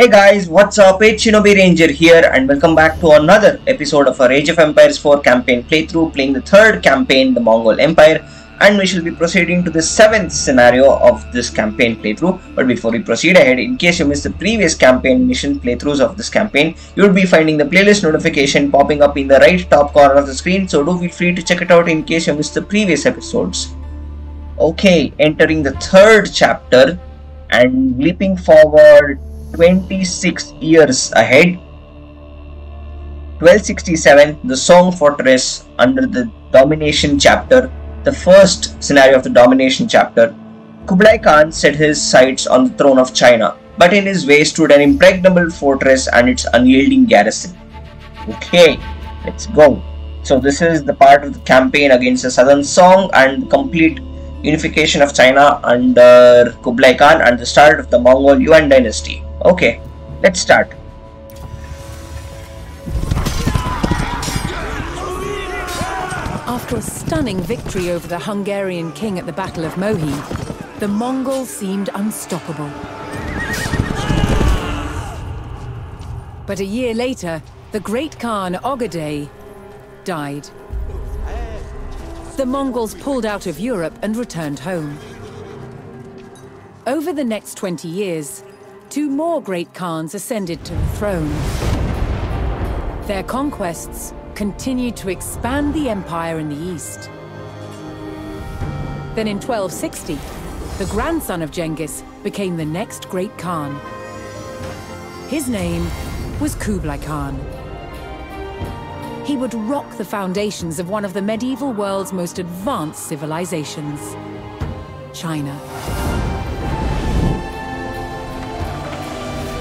Hey guys, what's up? It's Shinobi Ranger here and welcome back to another episode of our Age of Empires 4 campaign playthrough playing the third campaign, the Mongol Empire and we shall be proceeding to the seventh scenario of this campaign playthrough. But before we proceed ahead, in case you missed the previous campaign mission playthroughs of this campaign, you will be finding the playlist notification popping up in the right top corner of the screen so do feel free to check it out in case you missed the previous episodes. Okay, entering the third chapter and leaping forward 26 years ahead. 1267, the Song Fortress under the Domination chapter, the first scenario of the Domination chapter. Kublai Khan set his sights on the throne of China, but in his way stood an impregnable fortress and its unyielding garrison. Okay, let's go. So, this is the part of the campaign against the Southern Song and complete unification of China under Kublai Khan and the start of the Mongol Yuan dynasty. Okay, let's start. After a stunning victory over the Hungarian king at the Battle of Mohi, the Mongols seemed unstoppable. But a year later, the great Khan Ogedei died. The Mongols pulled out of Europe and returned home. Over the next 20 years, two more great Khans ascended to the throne. Their conquests continued to expand the empire in the east. Then in 1260, the grandson of Genghis became the next great Khan. His name was Kublai Khan. He would rock the foundations of one of the medieval world's most advanced civilizations, China.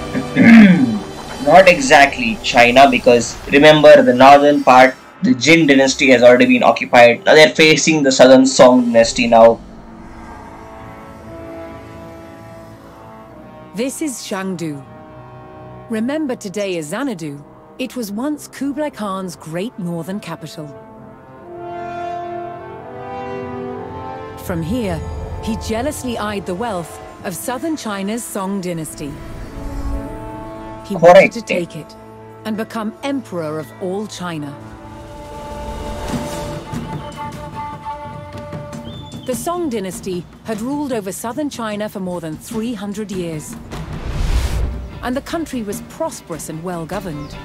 Not exactly China because remember the northern part, the Jin dynasty has already been occupied. Now they're facing the southern Song dynasty now. This is Shangdu. Remember today is Xanadu, it was once Kublai Khan's great northern capital. From here, he jealously eyed the wealth of southern China's Song dynasty. He wanted to take it and become emperor of all China. The Song dynasty had ruled over southern China for more than 300 years. And the country was prosperous and well governed.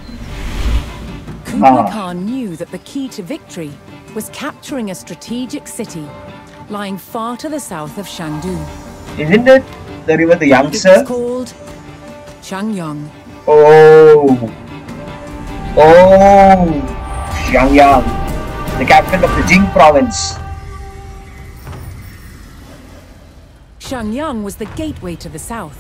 Kublai Ah. Khan knew that the key to victory was capturing a strategic city lying far to the south of Shangdu. Isn't it the river the Yangtze? was called Changyang. Oh, oh, Xiangyang, the capital of the Jing province. Xiangyang was the gateway to the south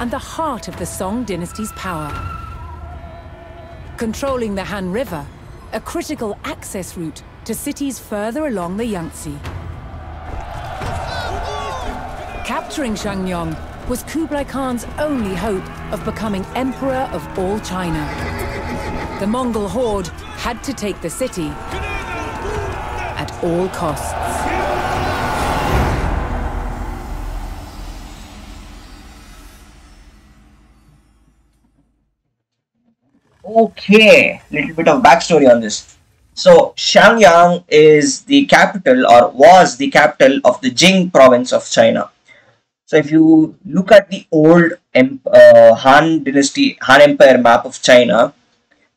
and the heart of the Song dynasty's power. Controlling the Han River, a critical access route to cities further along the Yangtze. Capturing Xiangyang was Kublai Khan's only hope of becoming emperor of all China. The Mongol horde had to take the city at all costs. Okay, little bit of backstory on this. So, Xiangyang is the capital or was the capital of the Jing province of China. So, if you look at the old uh, Han dynasty, Han Empire map of China,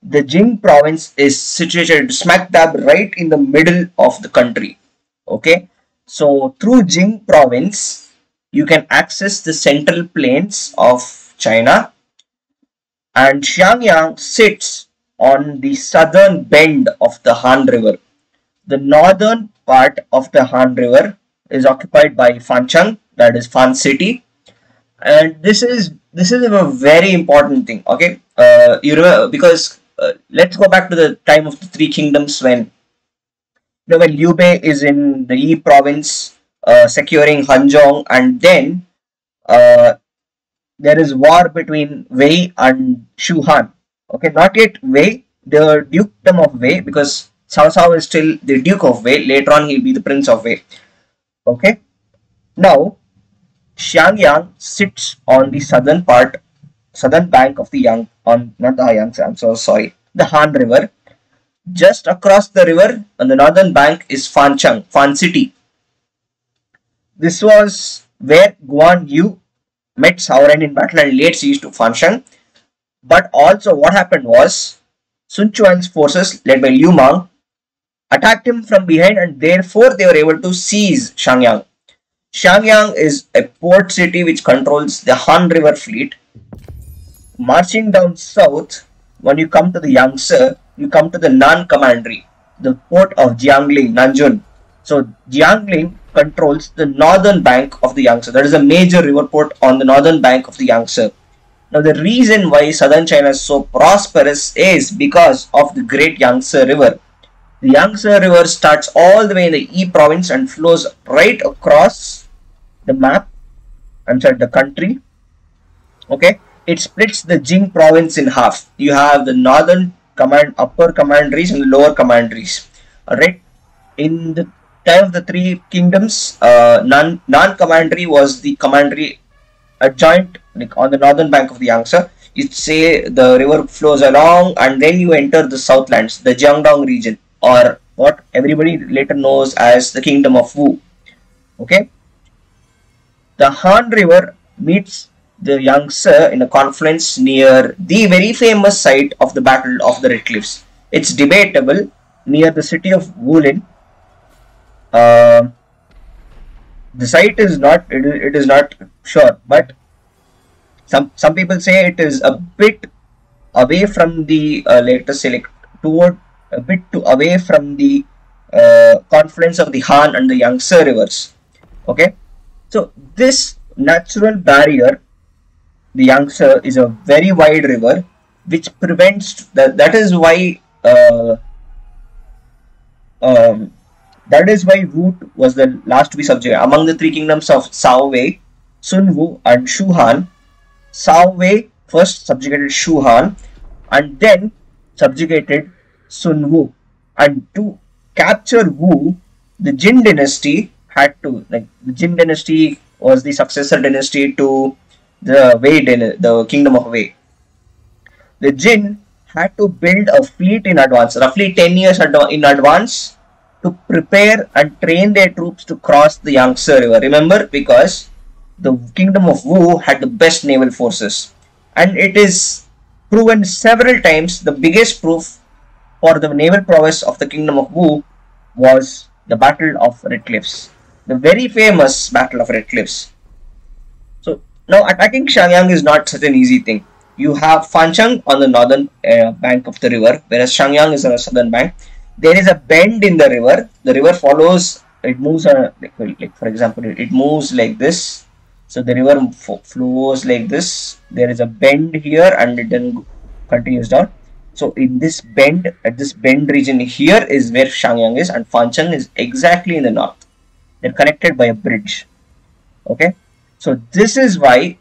the Jing province is situated smack dab right in the middle of the country. Okay, so through Jing province, you can access the central plains of China and Xiangyang sits on the southern bend of the Han River. The northern part of the Han River is occupied by Fancheng, that is Fan City, and this is this is a very important thing. Okay, uh, you remember because uh, let's go back to the time of the Three Kingdoms when you know when Liu Bei is in the Yi province uh, securing Hanzhong, and then uh, there is war between Wei and Shu Han. Okay, not yet Wei, the dukedom of Wei, because Cao Cao is still the Duke of Wei. Later on, he'll be the Prince of Wei. Okay, now Xiangyang sits on the southern part, southern bank of the Yang, on not the Yangtze, I'm so sorry, the Han River. Just across the river on the northern bank is Fancheng, Fan City. This was where Guan Yu met Cao Ren in battle and laid siege to Fancheng. But also what happened was Sun Quan's forces led by Lü Meng attacked him from behind and therefore they were able to seize Xiangyang. Xiangyang is a port city which controls the Han River fleet. Marching down south, when you come to the Yangtze, you come to the Nan Commandery, the port of Jiangling, Nanjun. So Jiangling controls the northern bank of the Yangtze. That is a major river port on the northern bank of the Yangtze. Now the reason why southern China is so prosperous is because of the great Yangtze River. The Yangtze River starts all the way in the Yi province and flows right across the map, I'm sorry, the country. Okay, it splits the Jing province in half. You have the northern command, upper commanderies and the lower commanderies. Alright, in the time of the three kingdoms, uh, non non-commandery was the commandery adjoint like on the northern bank of the Yangtze. You say the river flows along and then you enter the southlands, the Jiangdong region or what everybody later knows as the kingdom of Wu. Okay. The Han River meets the Yangtze in a confluence near the very famous site of the Battle of the Red Cliffs. It's debatable near the city of Wulin. Uh, the site is not it is, it is not sure, but some some people say it is a bit away from the uh, say like toward a bit to away from the uh, confluence of the Han and the Yangtze rivers. Okay, so this natural barrier, the Yangtze, is a very wide river which prevents that. That is why. Uh, um, that is why Wu was the last to be subjugated. Among the three kingdoms of Cao Wei, Sun Wu, and Shu Han, Cao Wei first subjugated Shu Han and then subjugated Sun Wu. And to capture Wu, the Jin dynasty had to, like, the Jin dynasty was the successor dynasty to the Wei, the kingdom of Wei. The Jin had to build a fleet in advance, roughly 10 years in advance, to prepare and train their troops to cross the Yangtze River. Remember, because the kingdom of Wu had the best naval forces, and it is proven several times. The biggest proof for the naval prowess of the kingdom of Wu was the Battle of Red Cliffs, the very famous Battle of Red Cliffs. So now attacking Xiangyang is not such an easy thing. You have Fancheng on the northern uh, bank of the river, whereas Xiangyang is on the southern bank. There is a bend in the river. The river follows. It moves on, like, like for example, it moves like this. So the river flows like this. There is a bend here, and it then continues down. So in this bend, at this bend region here is where Xiangyang is and Fancheng is exactly in the north. They're connected by a bridge. Okay. So this is why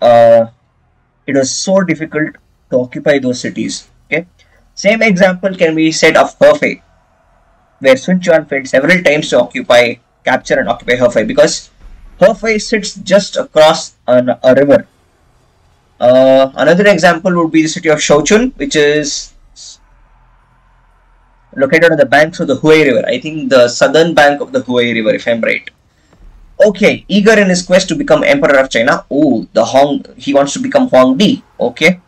uh, it was so difficult to occupy those cities. Okay. Same example can be said of Hefei, where Sun Quan failed several times to occupy, capture and occupy Hefei because Hefei sits just across an, a river uh, another example would be the city of Shouchun, which is located on the banks of the Huai River. I think the southern bank of the Huai River, if I'm right. Okay, eager in his quest to become emperor of China. Oh, the Hong, he wants to become Huangdi. Okay.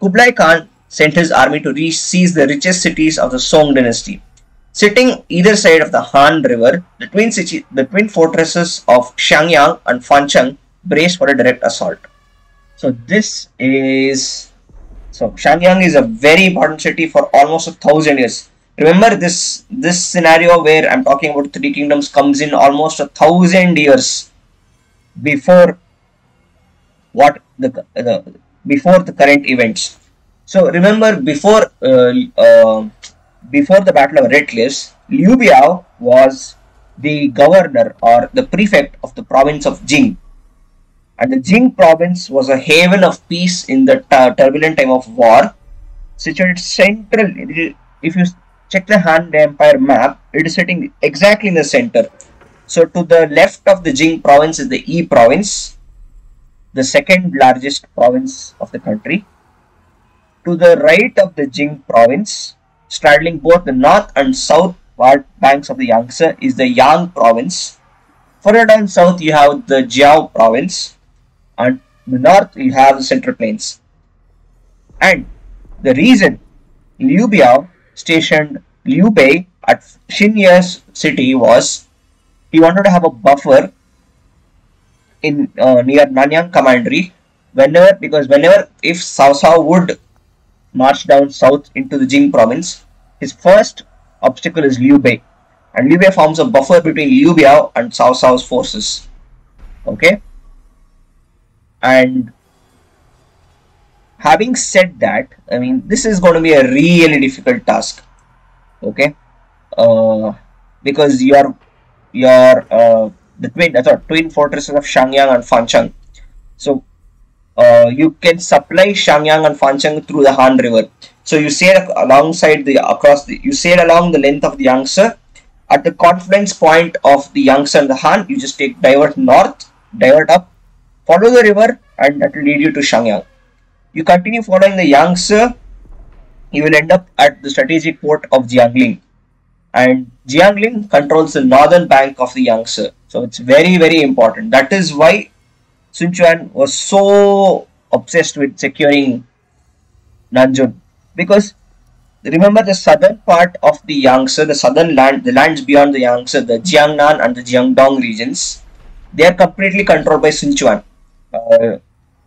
Kublai Khan sent his army to seize the richest cities of the Song dynasty. Sitting either side of the Han River, the twin, city, the twin fortresses of Xiangyang and Fancheng braced for a direct assault. So this is so Xiangyang is a very important city for almost a thousand years. Remember this this scenario where I'm talking about three kingdoms comes in almost a thousand years before what the, the before the current events. So remember before uh, uh, before the Battle of Red Cliffs, Liu Biao was the governor or the prefect of the province of Jing and the Jing province was a haven of peace in the turbulent time of war. Situated central, if you check the Han Empire map, it is sitting exactly in the center. So to the left of the Jing province is the Yi province, the second largest province of the country. To the right of the Jing province, straddling both the north and south banks of the Yangtze is the Yang province. Further down south you have the Jiao province and the north you have the central plains. And the reason Liu Biao stationed Liu Bei at Xinye's city was he wanted to have a buffer in uh, near Nanyang Commandery. Whenever because whenever if Cao Cao would march down south into the Jing province, his first obstacle is Liu Bei, and Liu Bei forms a buffer between Liu Biao and Cao Cao's forces. Okay, and having said that, I mean this is going to be a really difficult task. Okay, uh, because your your uh, the twin uh, twin fortresses of Xiangyang and Fancheng. So uh, you can supply Xiangyang and Fancheng through the Han River. So you sail alongside the across the you sail along the length of the Yangtze. At the confluence point of the Yangtze and the Han, you just take divert north, divert up, follow the river, and that will lead you to Xiangyang. You continue following the Yangtze, you will end up at the strategic port of Jiangling. And Jiangling controls the northern bank of the Yangtze. So it's very, very important. That is why Sun Quan was so obsessed with securing Nanjun because remember the southern part of the Yangtze, the southern land, the lands beyond the Yangtze, the Jiangnan and the Jiangdong regions, they are completely controlled by Sun Quan. Uh,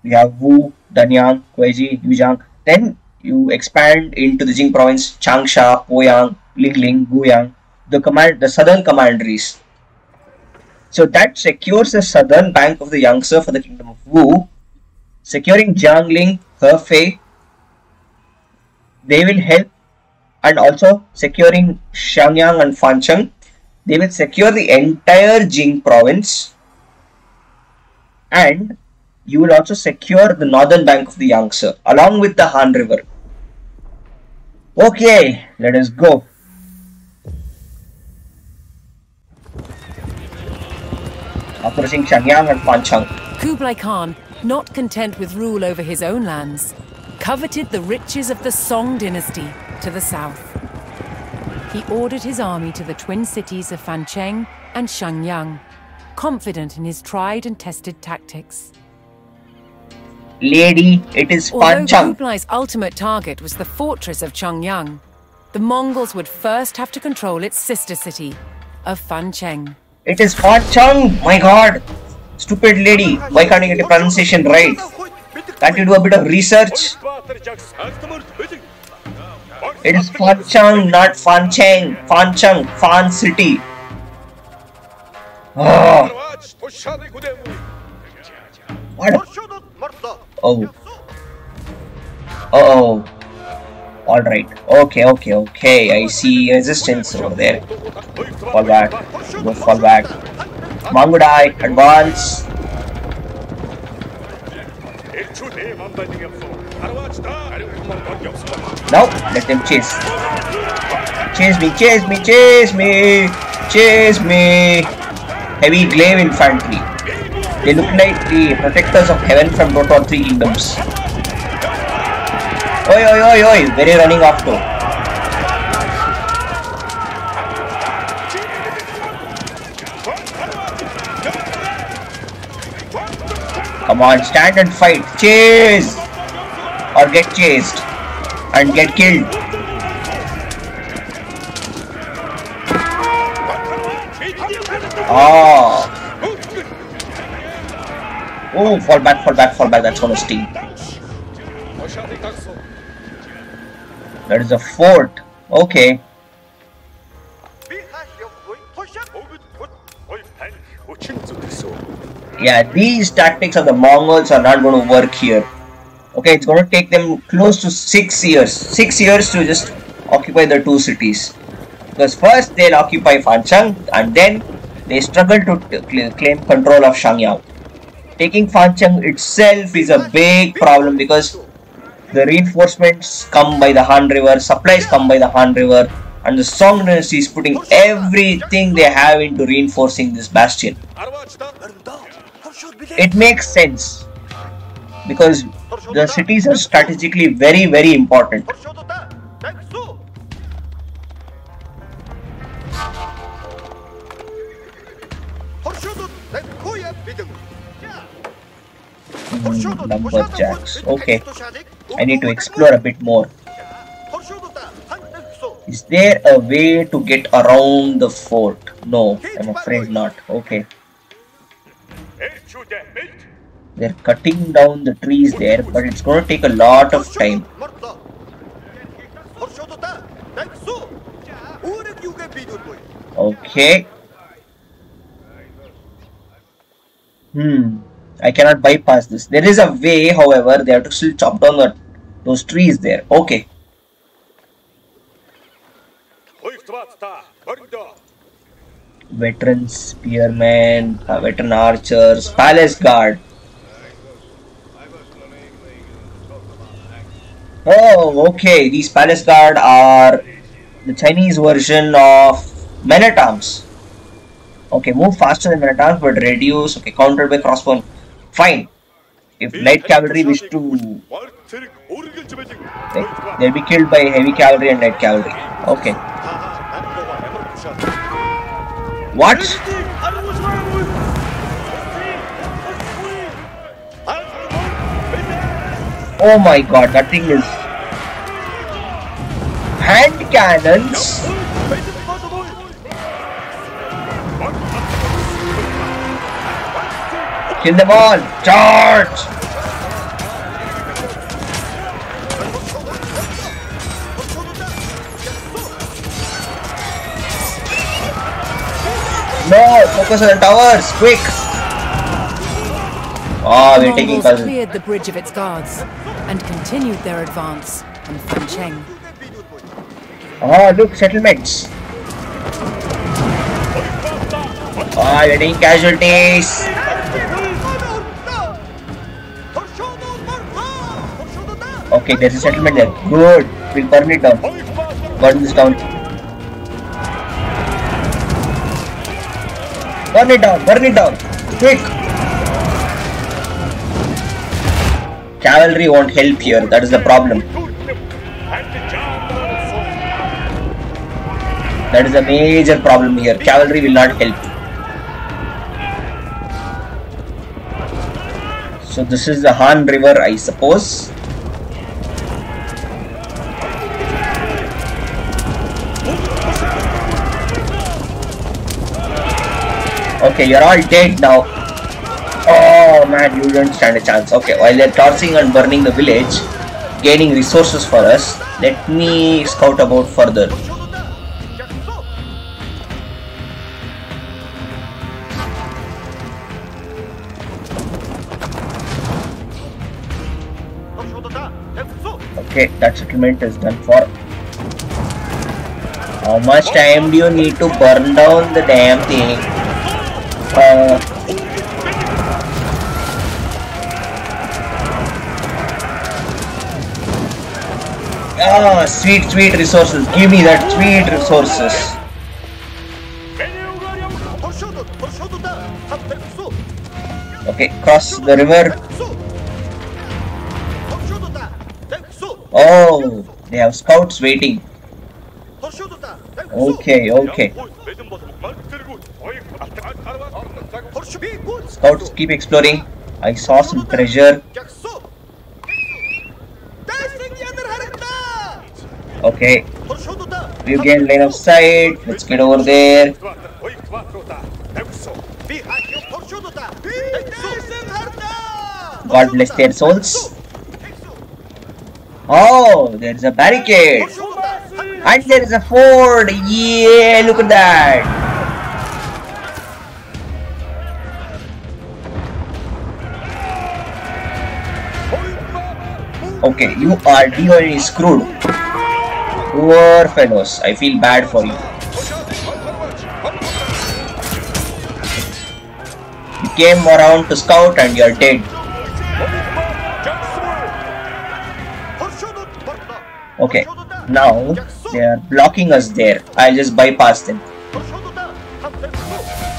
we have Wu, Danyang, Kuaiji, Yuzhang. Then you expand into the Jing province, Changsha, Poyang, Lingling, Guiyang, the command, the southern commanderies. So that secures the southern bank of the Yangtze for the kingdom of Wu, securing Jiangling, Hefei. They will help and also securing Xiangyang and Fancheng. They will secure the entire Jing province and you will also secure the northern bank of the Yangtze along with the Han River. Okay, let us go. approaching Xiangyang and Fancheng. Kublai Khan, not content with rule over his own lands, coveted the riches of the Song dynasty to the south. He ordered his army to the twin cities of Fancheng and Xiangyang, confident in his tried and tested tactics. Lady, it is Although Kublai's ultimate target was the fortress of Xiangyang, the Mongols would first have to control its sister city of Fancheng. It is Fancheng! My god! Stupid lady, why can't you get the pronunciation right? Can't you do a bit of research? It is Fancheng, not Fancheng. Fancheng, Fan City. Oh. What? Oh. Uh oh. Alright. Okay, okay, okay. I see resistance over there. Fall back. Go fall back. Mangudai, advance. Nope, let them chase. Chase me, chase me, chase me, chase me. Heavy glaive infantry. They look like the protectors of heaven from Dota 3 kingdoms. Oi, oi, oi, oi, where are running off to? Come on, stand and fight. Chase! Or get chased. And get killed. Oh. Oh, fall back, fall back, fall back. That's gonna sting. That is a fort. Okay. Yeah, these tactics of the Mongols are not going to work here. Okay, it's going to take them close to six years. Six years to just occupy the two cities. Because first they'll occupy Fancheng and then they struggle to claim control of Xiangyang. Taking Fancheng itself is a big problem because the reinforcements come by the Han River, supplies come by the Han River, And the Song dynasty is putting everything they have into reinforcing this bastion. It makes sense because the cities are strategically very very important. Lumberjacks. Okay, I need to explore a bit more. Is there a way to get around the fort? No, I'm afraid not. Okay. They're cutting down the trees there, but it's going to take a lot of time. Okay. Hmm. I cannot bypass this. There is a way, however, they have to still chop down the, those trees there. Okay. Veteran spearmen, uh, veteran archers, palace guard. Oh, okay. These palace guard are the Chinese version of men at arms. Okay, move faster than men at arms, but reduce. Okay, countered by crossbow. Fine. If light cavalry wish to, they'll be killed by heavy cavalry and light cavalry. Okay. What? Oh my god, that thing is hand cannons. Kill them all! Charge! No! Focus on the towers! Quick! Ah, we're taking Mongols cleared the bridge of its guards and continued their advance on Fancheng. Ah, look, settlements. Ah, we're taking casualties. Okay, there's a settlement there. Good. We'll burn it down. Burn this down. Burn it down. Burn it down. Quick. Cavalry won't help here. That is the problem. That is a major problem here. Cavalry will not help. So this is the Han River, I suppose. Okay, you're all dead now. Oh man, you don't stand a chance. Okay, while they're torching and burning the village, gaining resources for us, let me scout about further. Okay, that settlement is done for. How much time do you need to burn down the damn thing? Ah, sweet, sweet resources. Give me that sweet resources. Okay, cross the river. Oh, they have scouts waiting. Okay, okay. Scouts keep exploring. I saw some treasure. Okay, we gained line of sight. Let's get over there. God bless their souls. Oh, there's a barricade. And there is a ford. Yeah, look at that. Okay, you are really screwed. Poor fellows. I feel bad for you. You came around to scout and you're dead. Okay. Now they are blocking us there. I'll just bypass them.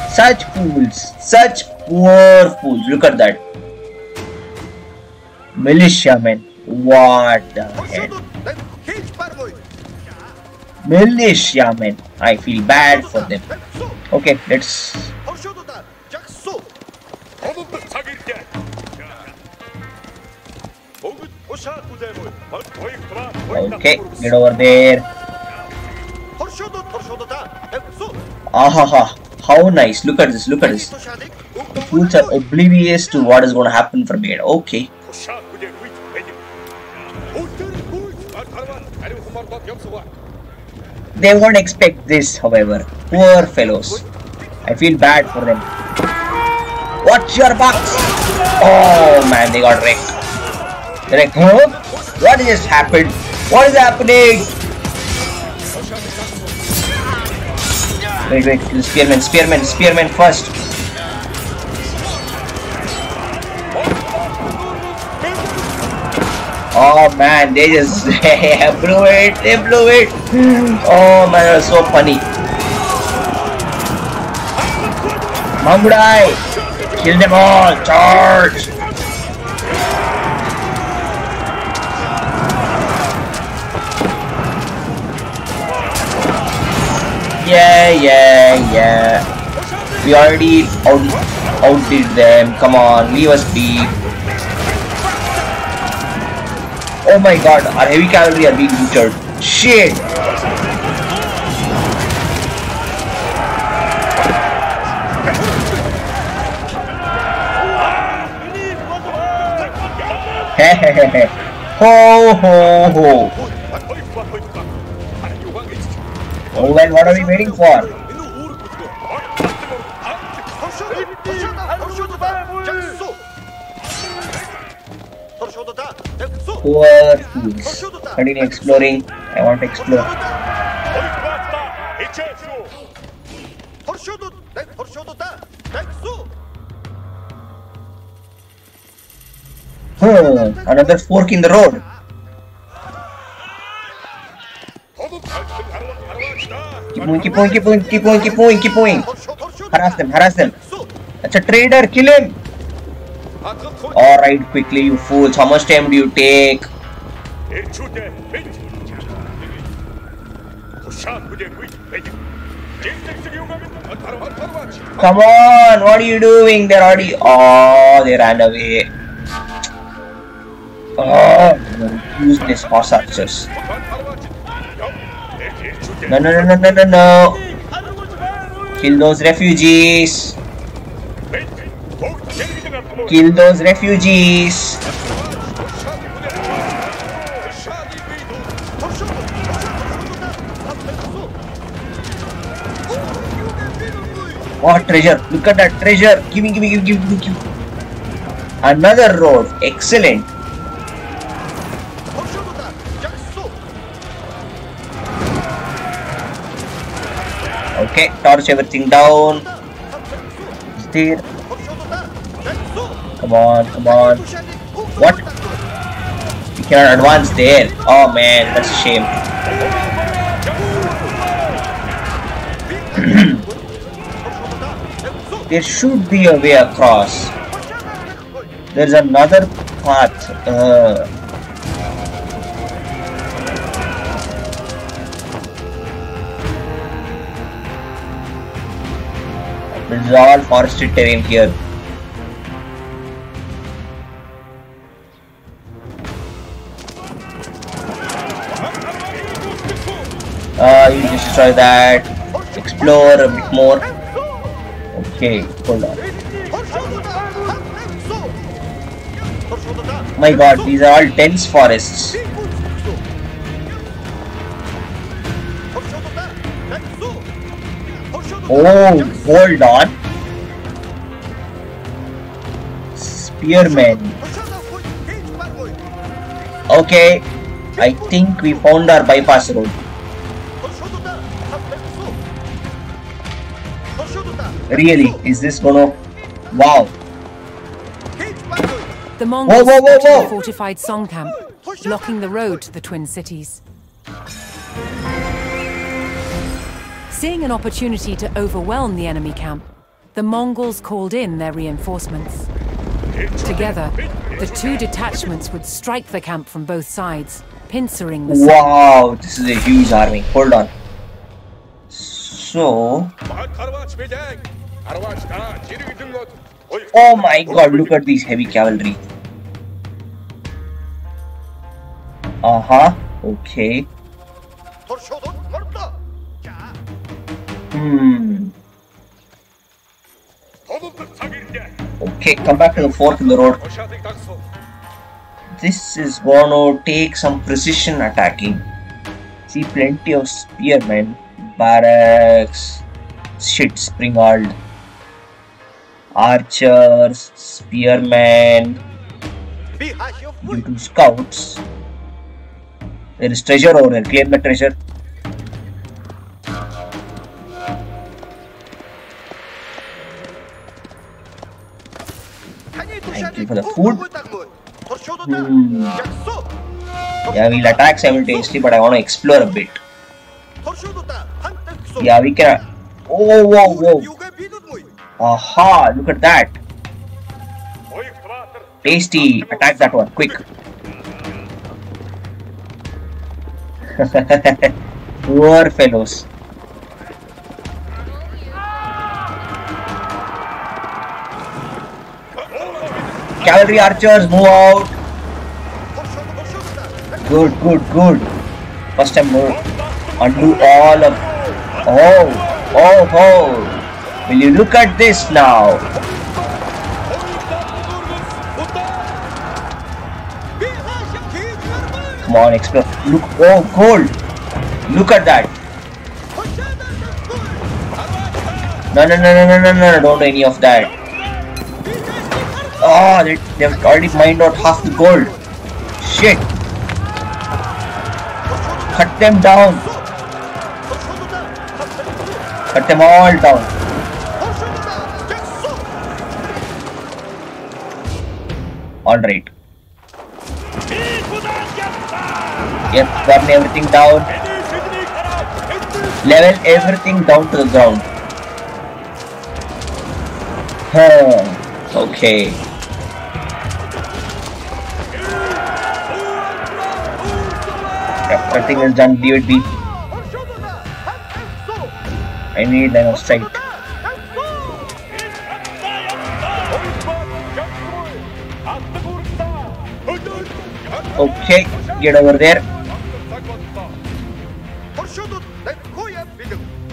Such fools. Such poor fools. Look at that. Militiamen. What the hell? Militiamen. I feel bad for them. Okay, let's. Okay, get over there. Ahaha. How nice. Look at this. Look at this. The fools are oblivious to what is going to happen from here. Okay. They won't expect this, however. Poor fellows. I feel bad for them. Watch your box! Oh man, they got wrecked. They're like, huh? What just happened? What is happening? Wait, wait, spearman, spearman, spearman first. Oh man, they just blew it, they blew it. Oh man, that was so funny. Mangudai, kill them all, charge. Yeah, yeah, yeah. We already out outdid them. Come on, leave us be. Oh my god, our heavy cavalry are being butchered. Shit! Ho ho ho. Oh well, what are we waiting for? Poor fools. Continue exploring. I want to explore. Hmm, another fork in the road. Keep moving, keep moving, keep moving, keep moving, keep moving, keep moving. Harass them, harass them. That's a trader, kill him. Alright, quickly, you fools. How much time do you take? Come on, what are you doing? They're already. Oh, they ran away. Oh, useless horse archers. No, no, no, no, no, no, no. Kill those refugees. Kill those refugees. What treasure? Look at that treasure. Give me, give me, give me, give me, give me. Another road. Excellent. Okay, torch everything down. Steer. Come on, come on. What? We cannot advance there. Oh man, that's a shame. there should be a way across. There's another path. Uh, this is all forested terrain here. Uh, you destroy that. Explore a bit more. Okay, hold on. My god, these are all dense forests. Oh, hold on. Spearmen. Okay, I think we found our bypass road. Really, is this gonna... Wow. The Mongols whoa, whoa, whoa. a fortified Song camp, blocking the road to the Twin Cities. Seeing an opportunity to overwhelm the enemy camp, the Mongols called in their reinforcements. Together, the two detachments would strike the camp from both sides, pincering the. Wow, this is a huge army. Hold on. So, oh my god, look at these heavy cavalry. Uh huh. Okay. Hmm. Okay, come back to the fork in the road. This is gonna take some precision attacking. See plenty of spearmen, barracks, shit, springald, archers, spearmen, due to scouts. There is treasure over there. Claim the treasure. Thank you for the food. Hmm. Yeah, we'll attack simultaneously, but I want to explore a bit. Yeah, we can. Oh, whoa, whoa. Aha, look at that. Tasty. Attack that one, quick. Poor fellows. Cavalry archers, move out. Good, good, good. First time move. Undo all of. Oh, oh, oh. Will you look at this now? Come on, explore. Look, oh, gold. Look at that. No, no, no, no, no, no, no, don't do any of that. Oh, they, they've already mined out half the gold. Shit. Cut them down. Cut them all down. Alright. Yep, burn everything down. Level everything down to the ground. Okay. Yep, everything is done. Leave it be. I need line of. Okay, get over there.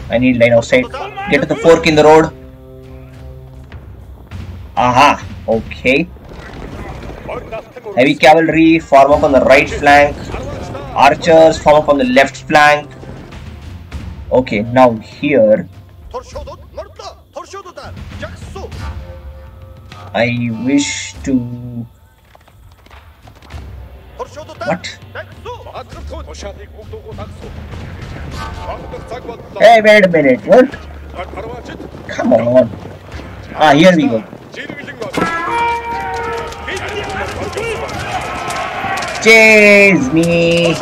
I need line of sight. Get to the fork in the road. Aha, okay. Heavy cavalry form up on the right flank. Archers form up on the left flank. Okay, now here I wish to. What? Hey, wait a minute. What? Come on. Ah, here we go. Chase me.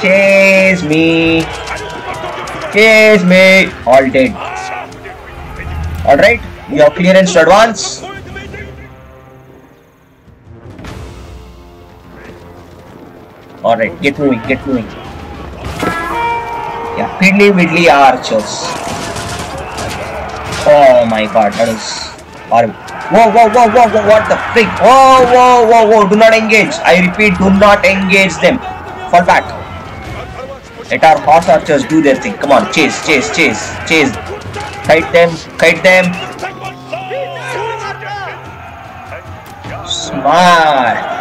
Chase me. Chase me. All dead. Alright, your clearance to advance. Alright, get moving, get moving. Yeah, Piddly Widdly Archers. Oh my god, that is horrible. Whoa, whoa, whoa, whoa, whoa, what the freak? Whoa, whoa, whoa, whoa, do not engage. I repeat, do not engage them. Fall back. Let our horse archers do their thing. Come on, chase, chase, chase, chase. Kite them, kite them. Smart.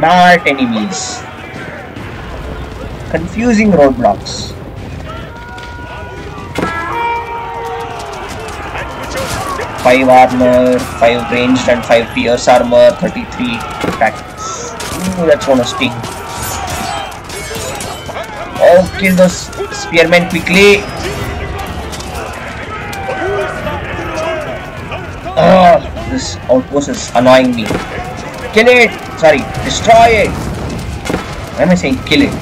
Smart enemies. Confusing roadblocks. Five armor, five ranged and five pierce armor, 33 attack. Ooh, that's gonna sting. Oh, kill those spearmen quickly. Oh, this outpost is annoying me. Kill it! Sorry, destroy it! Why am I saying kill it?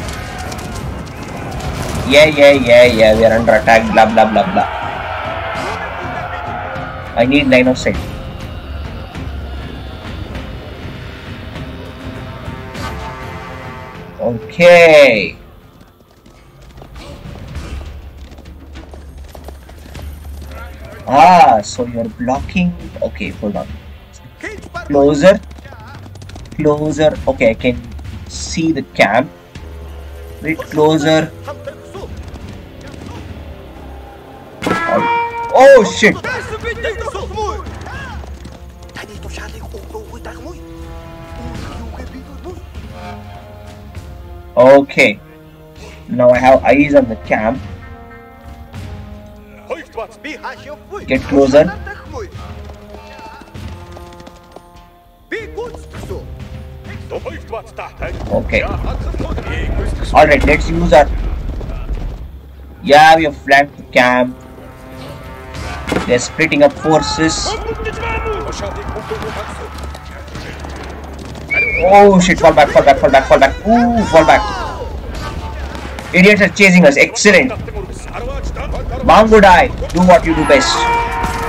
Yeah, yeah, yeah, yeah. We are under attack. Blah, blah, blah, blah. I need line of sight. Okay. Ah, so you're blocking. Okay, hold on. Closer. Closer. Okay, I can see the camp. Bit closer. Oh, oh shit! Okay. Now I have eyes on the camp. Get closer. Okay. Alright, let's use our. Yeah, we have flanked the camp. They're splitting up forces. Oh shit, fall back, fall back, fall back, fall back. Ooh, fall back. Idiots are chasing us. Excellent. Mangudai. Do what you do best.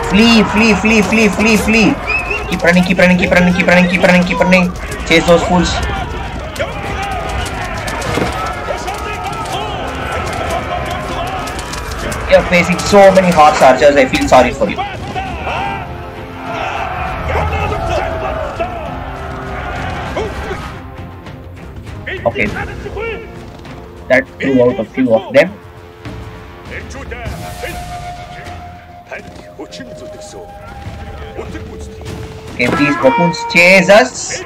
Flee, flee, flee, flee, flee, flee. Keep running, keep running, keep running, keep running, keep running, keep running. Chase those fools. You're facing so many horse archers, I feel sorry for you. Okay. That threw out a few of them. Okay, these weapons chase us.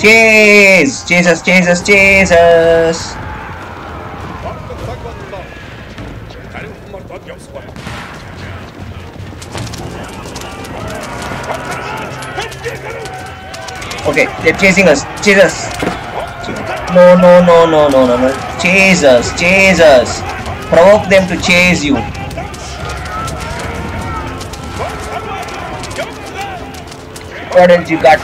Chase! Chase us, chase us, chase us! Okay, they're chasing us. Chase us. No, no, no, no, no, no, no. Chase us. Chase us. Provoke them to chase you. What else you got?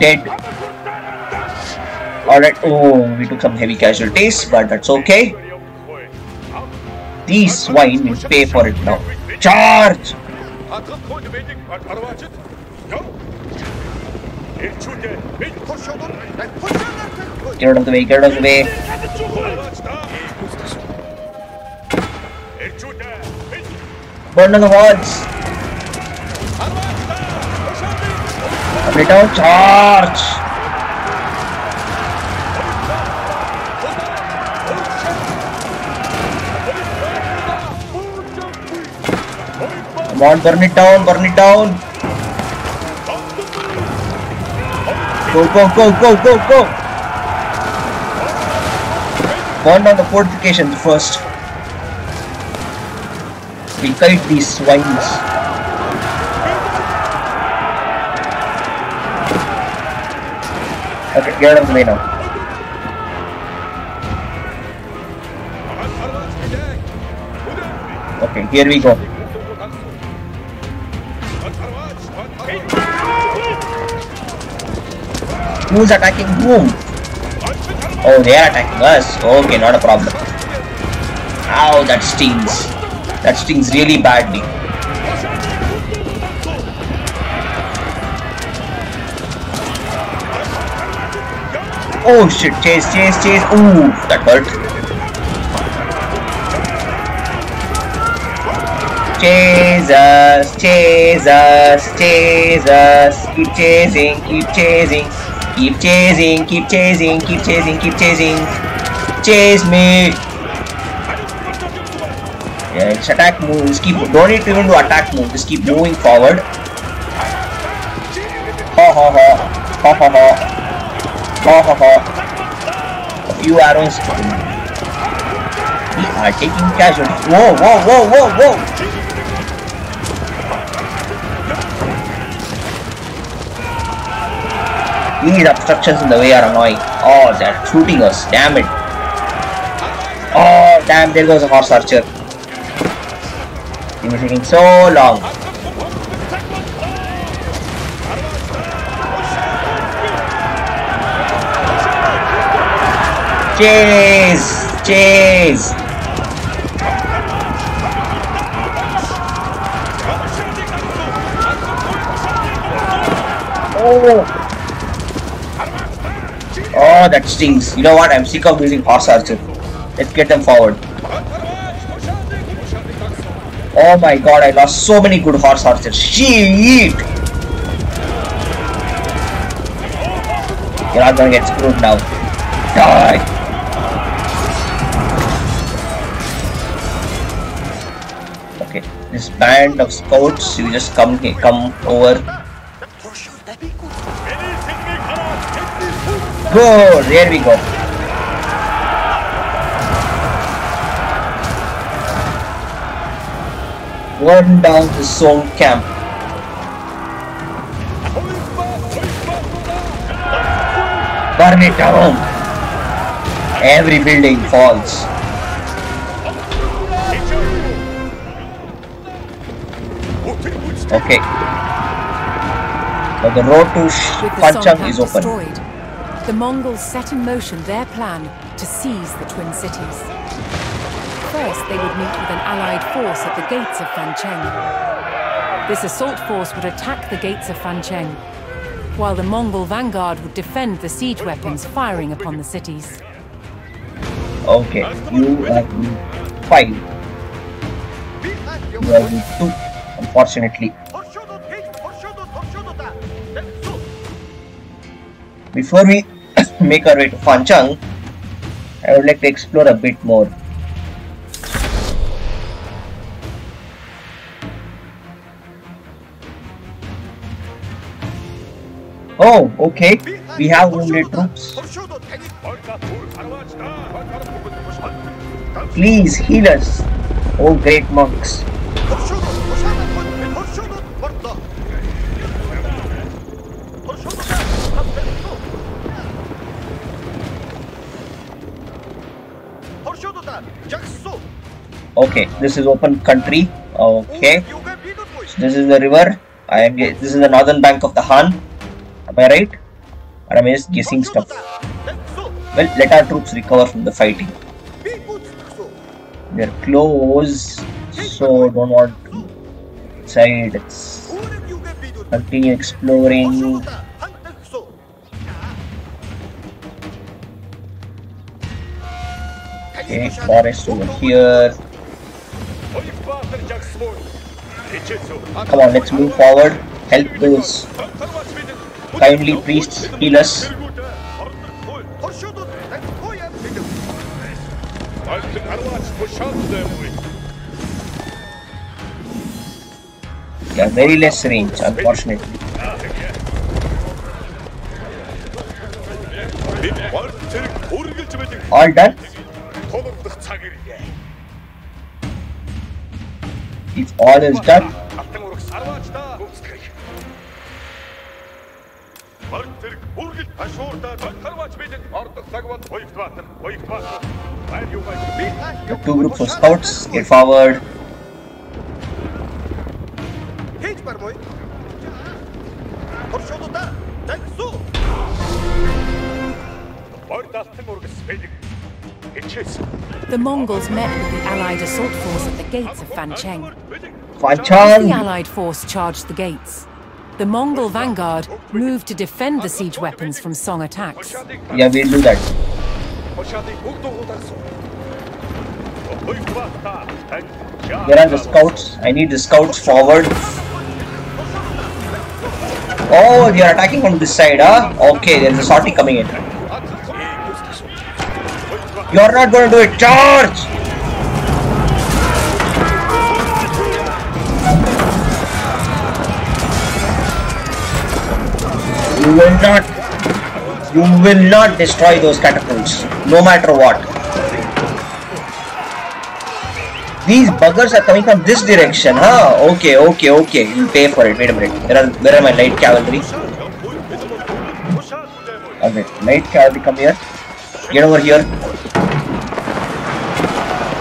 Dead. Alright, oh, we took some heavy casualties, but that's okay. These swine will pay for it now. Charge! Get out of the way, get out of the way. Burn on the walls! Up down, charge! Come on, burn it down, burn it down! Go, go, go, go, go, go! Burn down the fortifications first. We kite these swines. Okay, get out of the way now. Okay, here we go. Who's attacking whom? Oh, they are attacking us. Okay, not a problem. Ow, that stings. That stings really badly. Oh shit, chase, chase, chase. Ooh, that hurt. Chase us, chase us, chase us. Keep chasing, keep chasing. Keep chasing, keep chasing, keep chasing, keep chasing. Chase me. Yeah, it's attack moves. Keep don't need to even do attack move. Just keep moving forward. Ha ha ha. Ha ha ha. Ha ha ha. A few arrows. We are taking casualties. Whoa, whoa, whoa, whoa, whoa. These obstructions in the way are annoying. Oh, they're shooting us. Damn it. Oh, damn, there goes a horse archer. It was taking so long. Chase! Chase! Oh! Oh, that stings. You know what? I'm sick of using horse archer. Let's get them forward. Oh my god, I lost so many good horse archers. Shit! You're not gonna get screwed now. Die! Okay, this band of scouts, you just come come over. Good, there we go. Burn down the Song camp. Burn it down. Every building falls. Okay. Now the road to Fancheng is open. destroyed, the Mongols set in motion their plan to seize the twin cities. First, they would meet with an allied force at the gates of Fancheng. This assault force would attack the gates of Fancheng, while the Mongol vanguard would defend the siege weapons firing upon the cities. Okay, you are in five. You unfortunately. Before we make our way to Fancheng, I would like to explore a bit more. Oh, okay. We have wounded troops. Please heal us, oh great monks. Okay, this is open country. Okay, so this is the river. I am. This is the northern bank of the Han. Am I right? Or am I just guessing stuff? Well, let our troops recover from the fighting. They're close, so don't want to side. Let's continue exploring. Okay, forest over here. Come on, let's move forward. Help those kindly priests heal us. Yeah, very less range, unfortunately. All done? If all is done, the two groups of scouts get forward. The Mongols met with the allied assault force at the gates of Fancheng. As the Allied force charged the gates. The Mongol vanguard moved to defend the siege weapons from Song attacks. Yeah, we'll do that. Where are the scouts? I need the scouts forward. Oh, they are attacking from this side, huh? Okay, there's a sortie coming in. You're not gonna do it, charge! You will not, you will not destroy those catapults, no matter what. These buggers are coming from this direction, huh? Okay, okay, okay. You'll pay for it. Wait a minute. Where are, where are my light cavalry? Okay, light cavalry, come here. Get over here.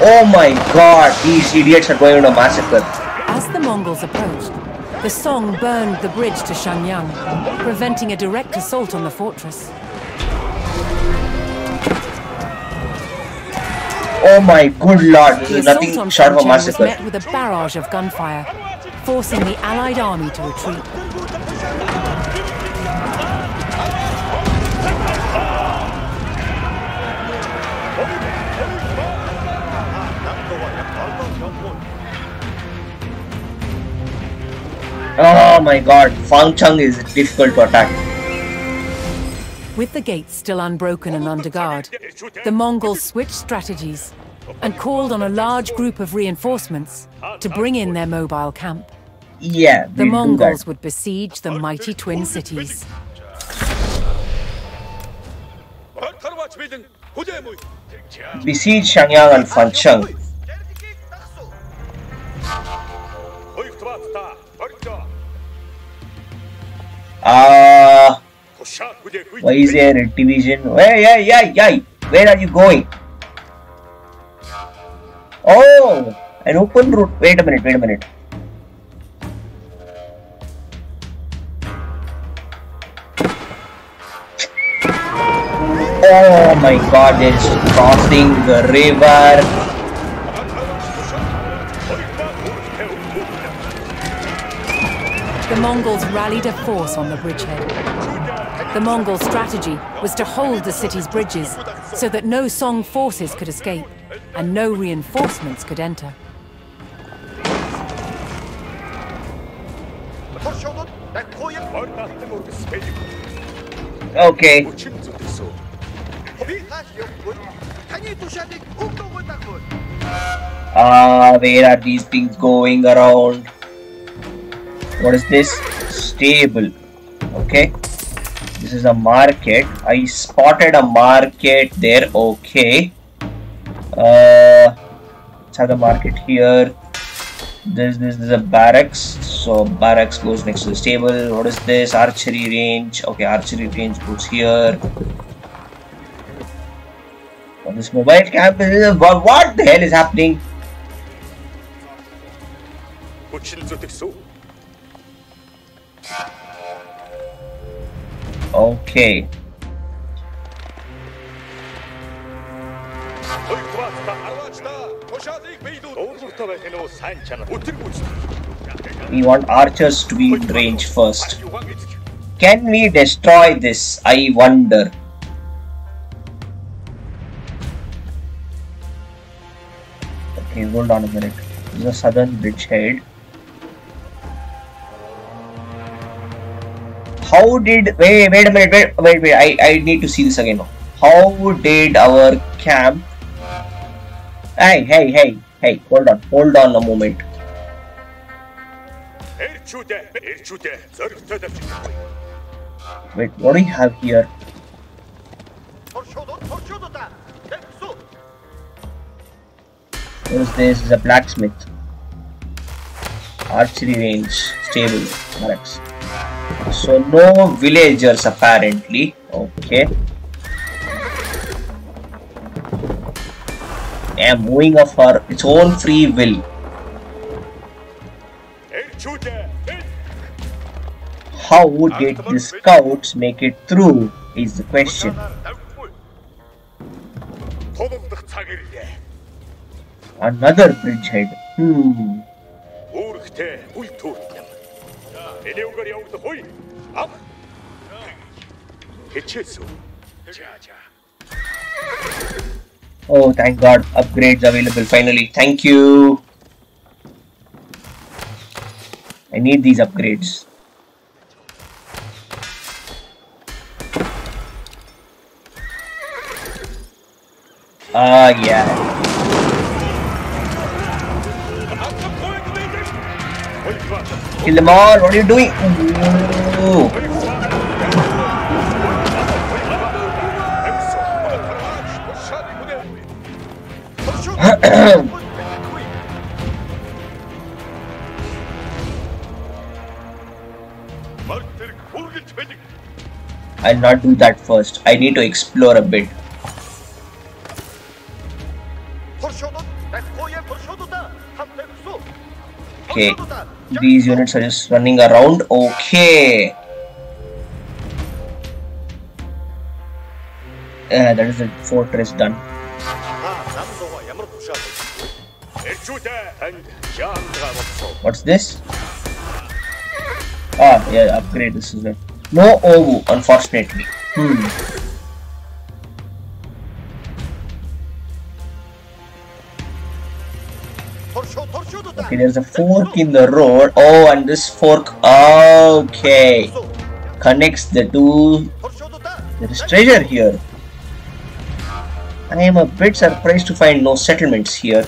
Oh my god, these idiots are going on a massacre. As the Mongols approached, the Song burned the bridge to Xiangyang, preventing a direct assault on the fortress. Oh my good lord, this The is nothing short of a Fancheng was massacre. met with a barrage of gunfire, forcing the Allied army to retreat. Oh my god, Fancheng is difficult to attack. With the gates still unbroken and under guard, the Mongols switched strategies and called on a large group of reinforcements to bring in their mobile camp. Yeah, The Mongols would besiege the mighty twin cities. Besiege Xiangyang and Fancheng. Ah, why is there a division? Hey, yeah, yeah, yeah. Where are you going? Oh, an open route. Wait a minute, wait a minute. Oh my god, is crossing the river. Mongols rallied a force on the bridgehead. The Mongol strategy was to hold the city's bridges so that no Song forces could escape and no reinforcements could enter. Okay, Ah, where are these things going around? What is this? Stable. Okay. This is a market. I spotted a market there. Okay. Uh, let's have the market here. This, this is a barracks. So barracks goes next to the stable. What is this? Archery range. Okay, archery range goes here. Oh, this mobile camp is what, what the hell is happening? Okay. We want archers to be in range first. Can we destroy this? I wonder. Okay, hold on a minute. This is a southern bridgehead. How did wait wait a minute wait wait wait I, I need to see this again. How did our camp Hey hey hey hey hold on hold on a moment. Wait what do we have here? What is this? This is a blacksmith. Archery range, stable, barracks. So no villagers apparently. Okay. Yeah, moving of her its own free will. How did the scouts make it through? Is the question. Another bridgehead. Hmm. Oh, thank God. Upgrades available finally. Thank you. I need these upgrades. Ah, yeah. Kill them all. What are you doing? I'll not do that first. I need to explore a bit. Okay, these units are just running around. Okay. Yeah, that is the fortress done. What's this? Ah, yeah, upgrade this is it. No Ovoo, unfortunately. Hmm. Okay, there's a fork in the road. Oh, and this fork, okay, connects the two. There is treasure here. I am a bit surprised to find no settlements here.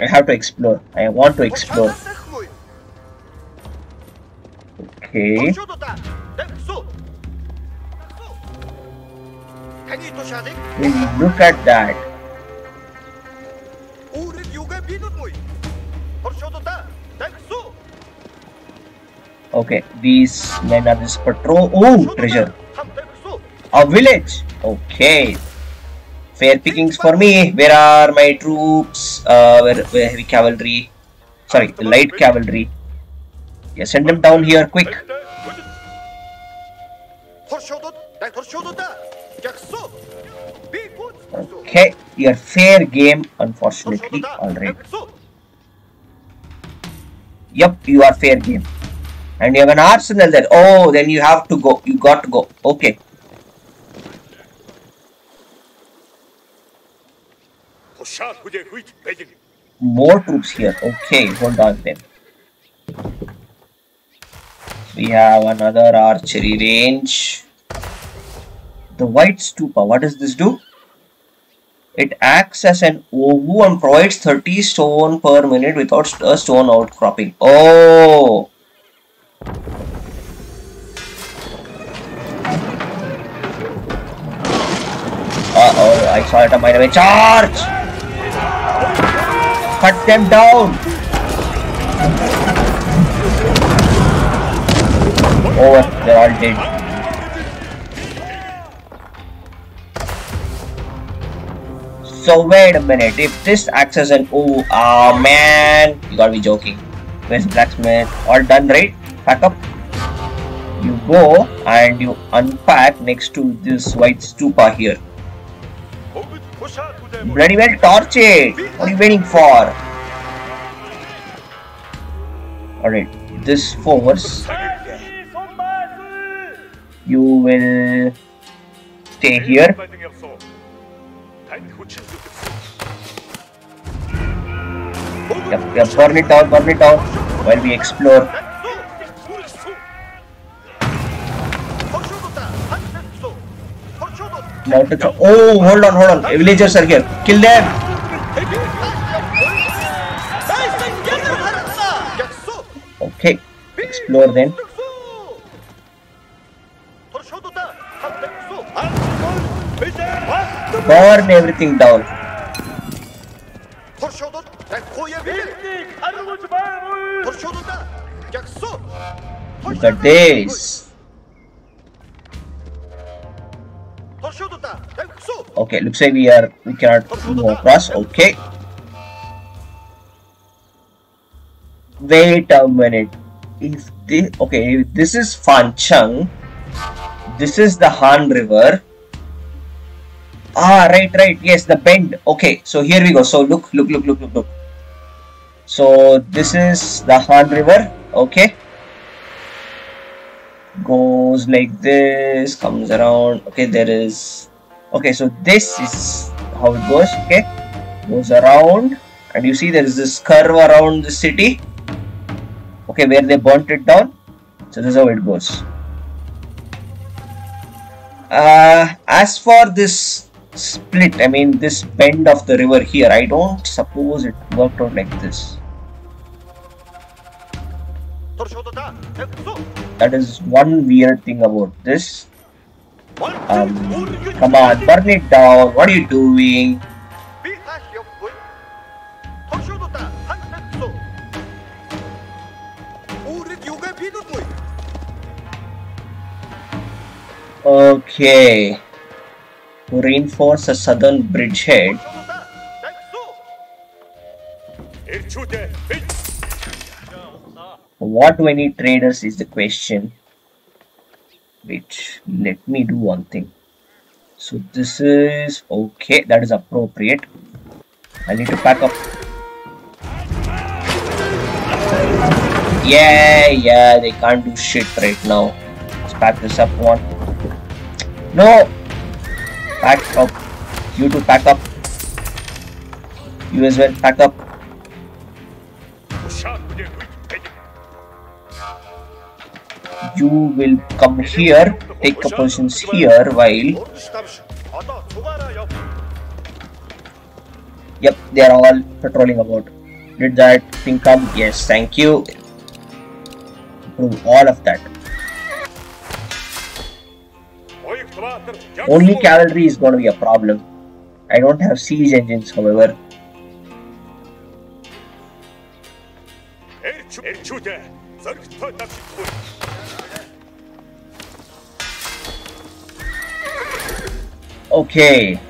I have to explore. I want to explore. Okay. Look at that. Okay, these men are this patrol. Oh, treasure. A village. Okay. Fair pickings for me. Where are my troops? Uh, where, where heavy cavalry? Sorry, light cavalry. Yeah, send them down here quick. Okay, your fair game, unfortunately, alright. Yep, you are fair game. And you have an arsenal there. Oh, then you have to go. You got to go. Okay. More troops here. Okay, hold on then. We have another archery range. The white stupa, what does this do? It acts as an ovoo and provides 30 stone per minute without a uh, stone outcropping. Oh! Uh-oh, I saw it on my way. Charge! Cut them down! Over, they're all dead. So wait a minute, if this acts as an oh, ah man, you gotta be joking. Where's blacksmith? All done, right? Pack up. You go and you unpack next to this white stupa here. Bloody well torch it! What are you waiting for? Alright, this force you will stay here Yep, yep, burn it down, burn it down while we explore. Mountains. Oh, hold on, hold on. Villagers are here. Kill them. Okay, explore then. Burn everything down. Look at this. Okay, looks like we are we cannot move across. Okay. Wait a minute. If this okay, if this is Fan Fancheng, this is the Han River. Ah, right, right. Yes, the bend. Okay, so here we go. So look, look, look, look, look, look. So this is the Han River. Okay. Goes like this, comes around. Okay, there is. Okay, so this is how it goes. Okay, goes around, and you see there is this curve around the city. Okay, where they burnt it down. So this is how it goes. Uh, as for this split, I mean this bend of the river here, I don't suppose it worked out like this. That is one weird thing about this. Um, come on, burn it down. What are you doing? Okay. To reinforce the southern bridgehead. What do I need traders is the question. Wait, let me do one thing. So this is okay, that is appropriate. I need to pack up. Yeah, yeah, they can't do shit right now. Let's pack this up one. No! Pack up. You two pack up. You as well, pack up. You will come here, take up positions here while Yep, they are all patrolling about. Did that thing come? Yes, thank you. Approve all of that. Only cavalry is going to be a problem. I don't have siege engines, however. Okay.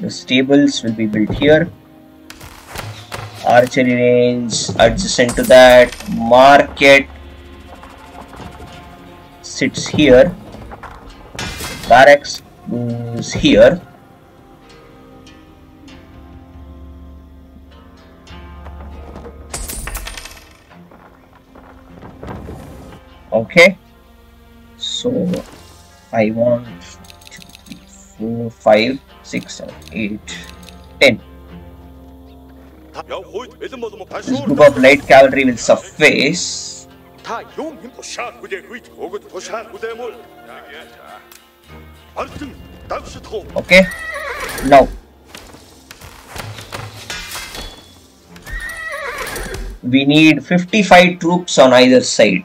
The stables will be built here. Archery range adjacent to that. Market sits here. Barracks goes here. Okay. So I want two, three, four, five, six, seven, eight, ten. This group of light cavalry will suffice. Okay. Now we need 55 troops on either side.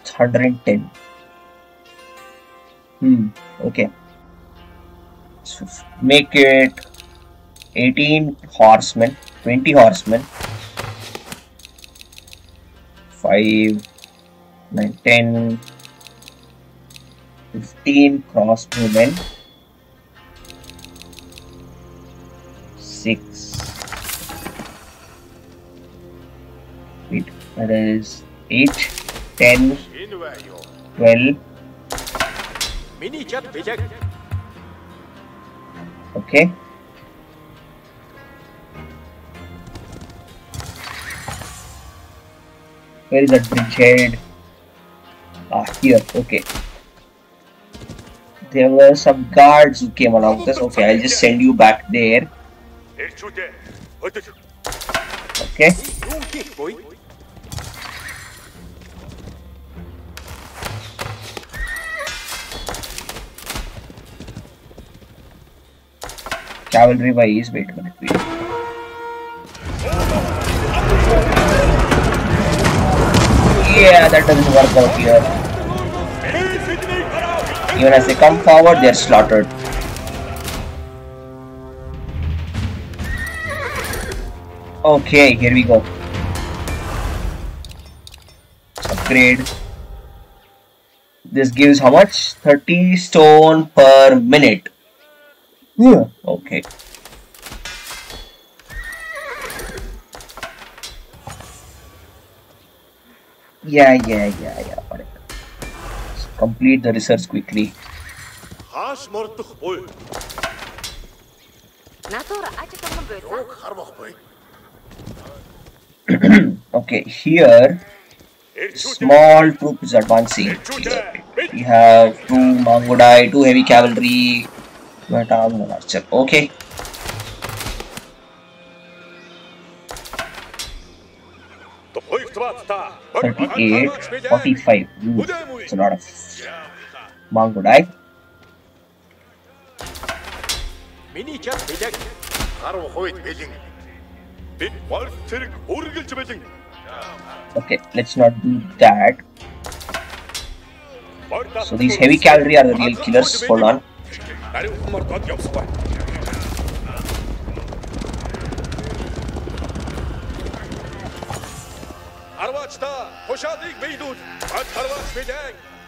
It's 110. Hmm. Okay. So make it 18 horsemen, 20 horsemen, 5, 9, 10, 15 crossbowmen, 6, wait, that is 8, 10, 12, okay. Where is that bridgehead? Ah, here. Okay. There were some guards who came along with us. Okay, I'll just send you back there. Okay. Cavalry wise, wait a minute, wait. Yeah, that doesn't work out here. Even as they come forward, they're slaughtered. Okay, here we go. Upgrade. This gives how much? 30 stone per minute. Yeah. Okay. Yeah, yeah, yeah, yeah complete the research quickly. okay, here small troop is advancing. We have two Mangudai, two heavy cavalry, two armed check. Okay, 38, 45. Ooh, it's a lot of mango, right? Okay, let's not do that. So these heavy cavalry are the real killers. Hold on.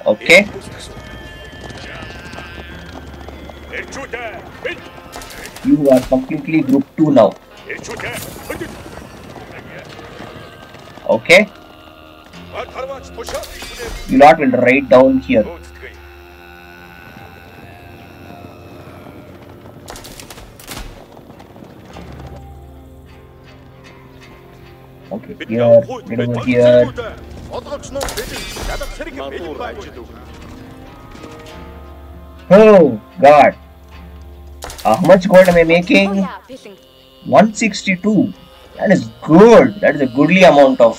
Okay. You are completely group 2 now. Okay. You lord will ride down here. Okay, here, middle over. Oh, God. Uh, how much gold am I making? 162. That is good. That is a goodly amount of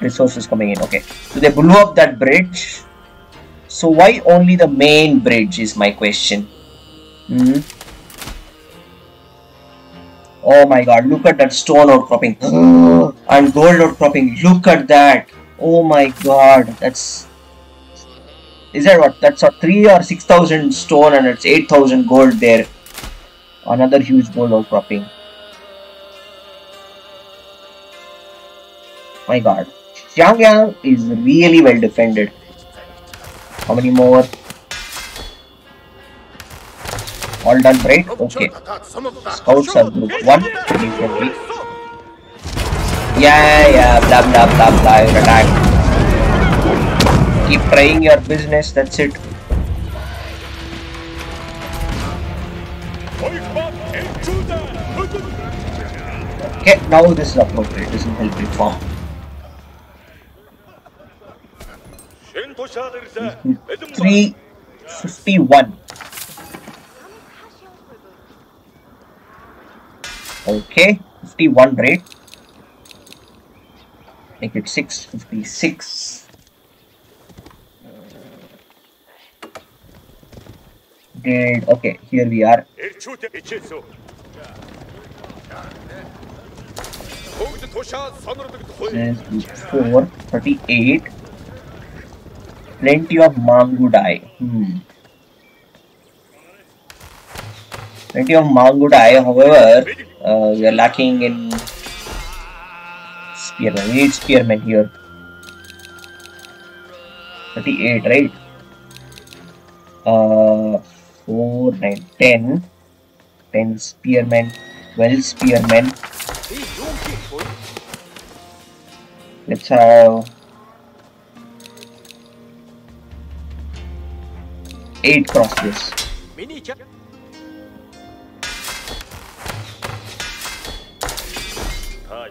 resources coming in. Okay, so they blew up that bridge. So why only the main bridge is my question. Mm -hmm. Oh my god, look at that stone outcropping. and gold outcropping. Look at that. Oh my god. That's is that what? That's a three or six thousand stone and it's eight thousand gold there. Another huge gold outcropping. My god. Xiangyang is really well defended. How many more? All done, right? Okay. Scouts are group 1. Yeah, yeah, blah, blah, blah, blah. You're attacked. Keep trying your business, that's it. Okay, now this is appropriate, it doesn't help me form. Three Okay, 51 rate. Make it 656. Did okay, here we are. This is four thirty eight. Plenty of Mangudai. Hmm. Plenty of Mangudai, however, uh, we are lacking in spearman. We need spearmen here. 38, right? Uh, 4, 9, 10. 10 spearmen, 12 spearmen. Let's have 8 crossbows.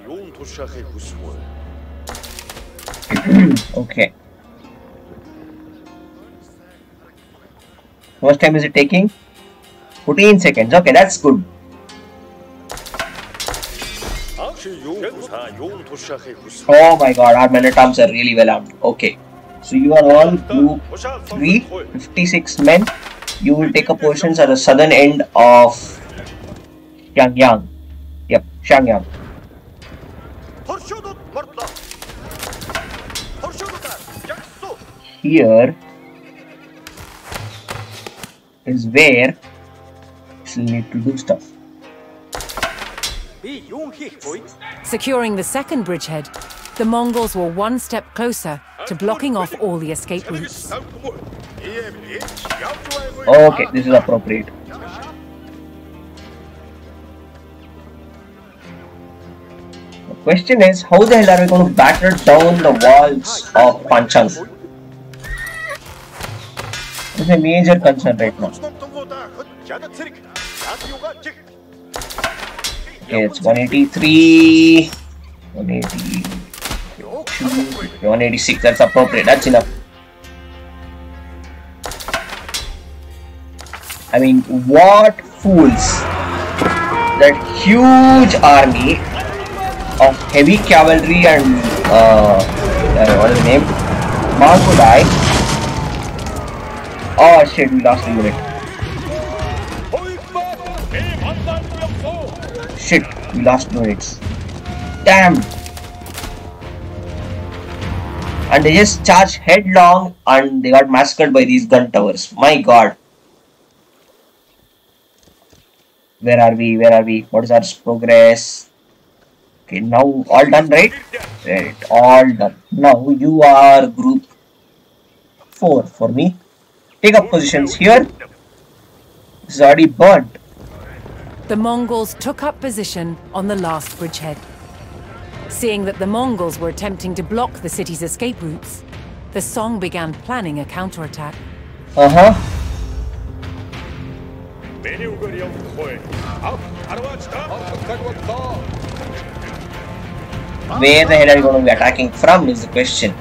okay. How much time is it taking? 14 seconds. Okay, that's good. Oh my god, our men at arms are really well armed. Okay. So you are all group 3, 56 men. You will take up positions at the southern end of Yangyang. Yep, Xiangyang. here is where we need to do stuff. Securing the second bridgehead, the Mongols were one step closer to blocking off all the escape routes. Okay, this is appropriate. The question is, how the hell are we going to batter down the walls of Fancheng? Is a major concern right now. Okay, it's 183, 180, 186. That's appropriate. That's enough. I mean, what fools! That huge army of heavy cavalry and uh, what is the name? Mangudai. Oh shit, we lost the unit. Shit, we lost units. Damn! And they just charged headlong and they got massacred by these gun towers. My god. Where are we? Where are we? What is our progress? Okay, now all done, right? Right, all done. Now you are group 4 for me. Take up positions here. It's already burnt. The Mongols took up position on the last bridgehead. Seeing that the Mongols were attempting to block the city's escape routes, the Song began planning a counterattack. Uh-huh. Where the hell are you going to be attacking from is the question.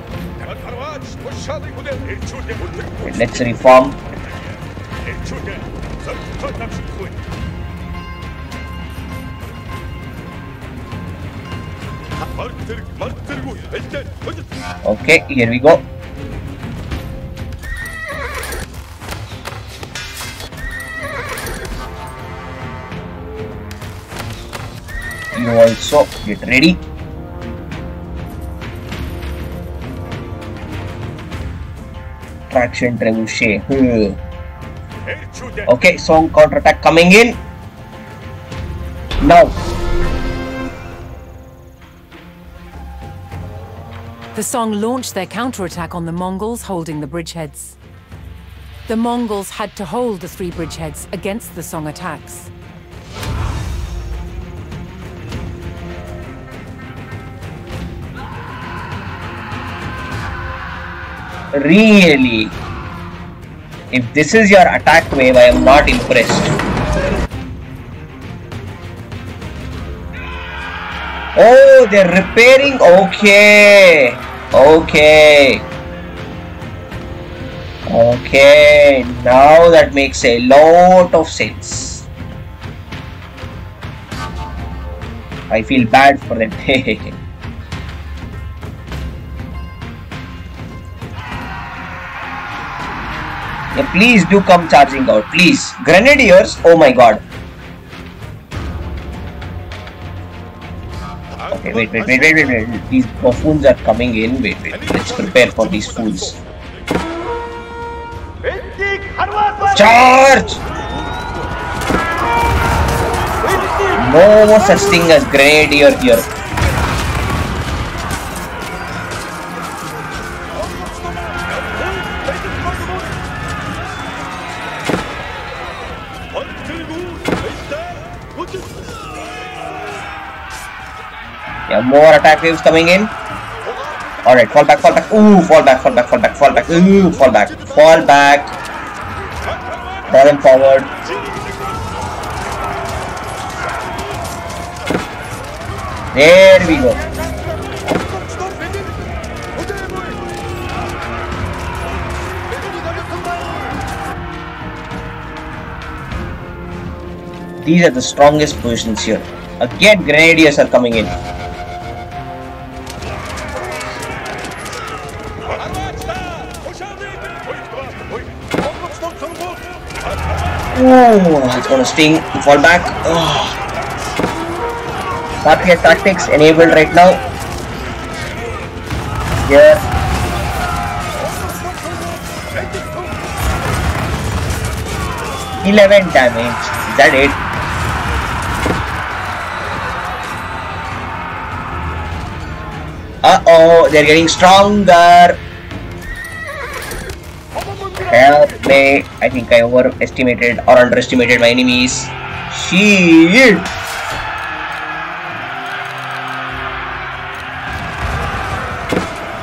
Let's reform. Okay, here we go. You also get ready. Action, trebuchet. Okay, Song counterattack coming in. Now. The Song launched their counterattack on the Mongols holding the bridgeheads. The Mongols had to hold the three bridgeheads against the Song attacks. Really, if this is your attack wave, I am not impressed. Oh, they're repairing. Okay. Okay. Okay. Now that makes a lot of sense. I feel bad for them. Yeah, please do come charging out. Please. Grenadiers. Oh my god. Okay, wait, wait, wait, wait, wait, wait. These buffoons are coming in. Wait, wait. Let's prepare for these fools. Charge! No such thing as grenadier here. More attack waves coming in. Alright, fall back, fall back. Ooh, fall back, fall back, fall back, fall back. Ooh, fall back, fall back. Draw them forward. There we go. These are the strongest positions here. Again, grenadiers are coming in. Ooh, it's gonna sting. Fall back. Oh. Rapier tactics enabled right now. Here. Eleven damage. Is that it? Uh oh, they're getting stronger. Help me. I think I overestimated or underestimated my enemies. Shield.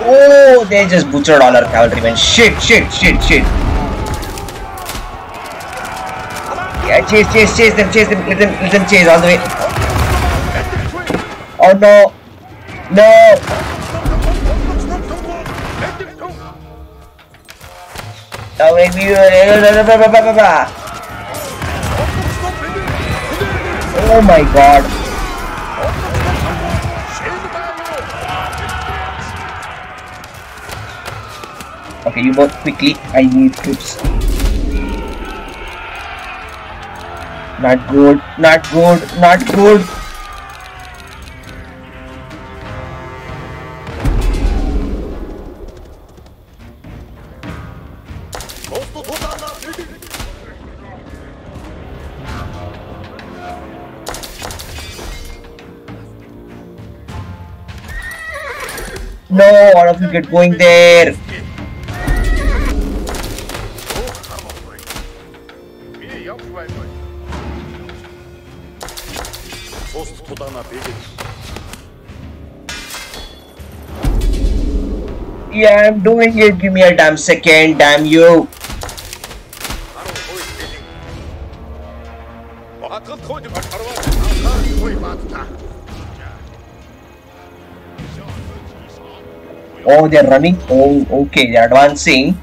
Oh, they just butchered all our cavalrymen. Shit, shit, shit, shit. Yeah, chase, chase, chase them, chase them, let them, let them chase all the way. Oh no. No. Oh. Oh my god. Okay, you both quickly. I need troops. Not good, not good, not good. Get going there. Yeah, I'm doing it. Give me a damn second. Damn you. Oh, they're running. Oh, okay, they're advancing.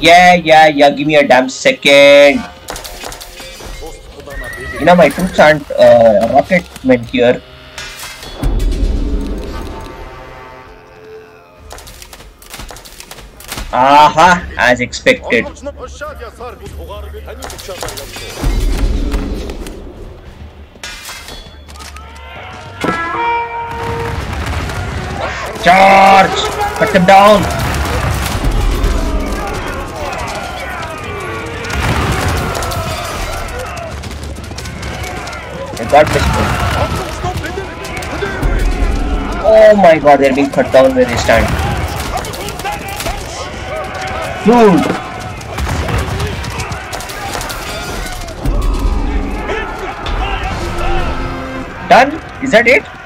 Yeah, yeah, yeah, give me a damn second. You know, my troops aren't uh, rocket men here. Aha, as expected. Charge! Cut them down! They got one. Oh my god, they're being cut down where they stand. Dude! Done? Is that it?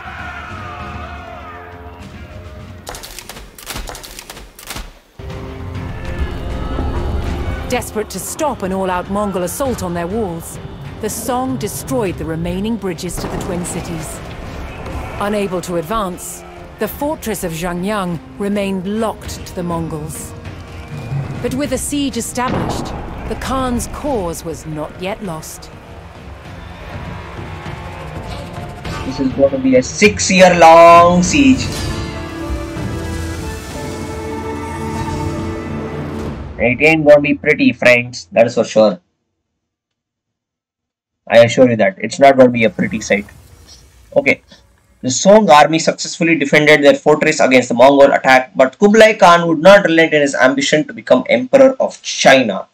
Desperate to stop an all-out Mongol assault on their walls, the Song destroyed the remaining bridges to the Twin Cities. Unable to advance, the fortress of Xiangyang remained locked to the Mongols. But with the siege established, the Khan's cause was not yet lost. This is going to be a six year long siege. It ain't to be pretty, friends. That is for sure. I assure you that. It's not to be a pretty sight. Okay. The Song army successfully defended their fortress against the Mongol attack, but Kublai Khan would not relent in his ambition to become emperor of China.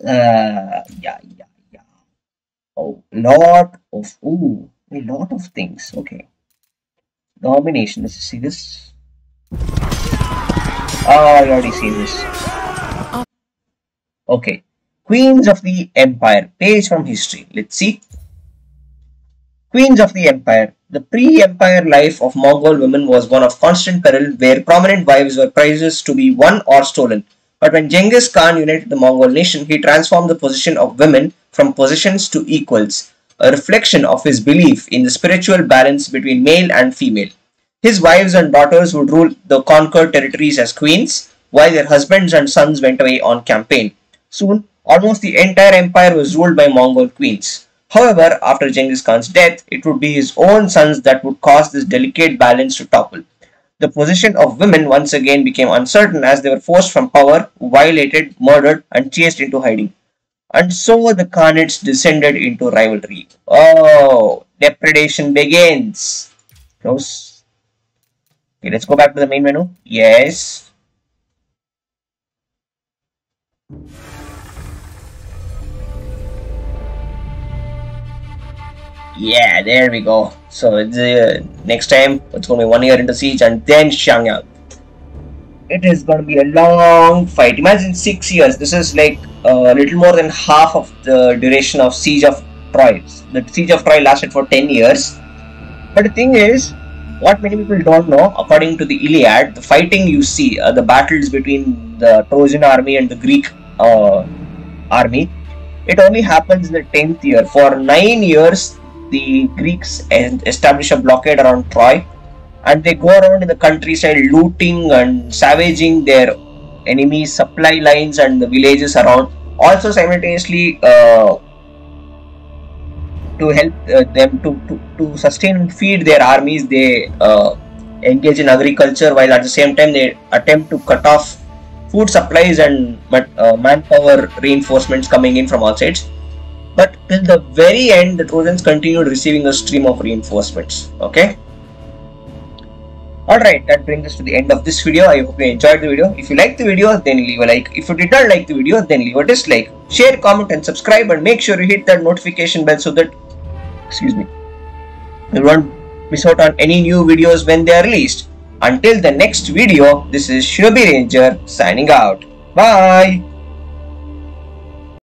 Uh, yeah, yeah, yeah. Oh, lot of ooh, a lot of things. Okay. Domination. Let's see this. Oh, I already seen this. Okay. Queens of the Empire. Page from history. Let's see. Queens of the Empire. The pre-empire life of Mongol women was one of constant peril where prominent wives were prizes to be won or stolen. But when Genghis Khan united the Mongol nation, he transformed the position of women from possessions to equals, a reflection of his belief in the spiritual balance between male and female. His wives and daughters would rule the conquered territories as queens, while their husbands and sons went away on campaign. Soon, almost the entire empire was ruled by Mongol queens. However, after Genghis Khan's death, it would be his own sons that would cause this delicate balance to topple. The position of women once again became uncertain as they were forced from power, violated, murdered, and chased into hiding. And so the Khanates descended into rivalry. Oh, depredation begins. Close. Okay, let's go back to the main menu. Yes. Yeah, there we go. So uh, next time it's to be one year into siege and then Xiangyang. It is going to be a long fight. Imagine six years. This is like a little more than half of the duration of siege of Troy. The siege of Troy lasted for ten years. But the thing is, what many people don't know, according to the Iliad, the fighting you see, uh, the battles between the Trojan army and the Greek uh, army, it only happens in the 10th year. For 9 years, the Greeks en- establish a blockade around Troy and they go around in the countryside looting and savaging their enemies' supply lines and the villages around. Also, simultaneously, uh, to help uh, them to, to, to sustain and feed their armies, they uh, engage in agriculture while at the same time they attempt to cut off food supplies and uh, manpower reinforcements coming in from all sides. But till the very end, the Trojans continued receiving a stream of reinforcements. Okay. Alright, that brings us to the end of this video. I hope you enjoyed the video. If you liked the video, then leave a like. If you did not like the video, then leave a dislike. Share, comment, and subscribe, and make sure you hit that notification bell so that, excuse me, you won't miss out on any new videos when they are released. Until the next video, this is Shinobi Ranger signing out. Bye.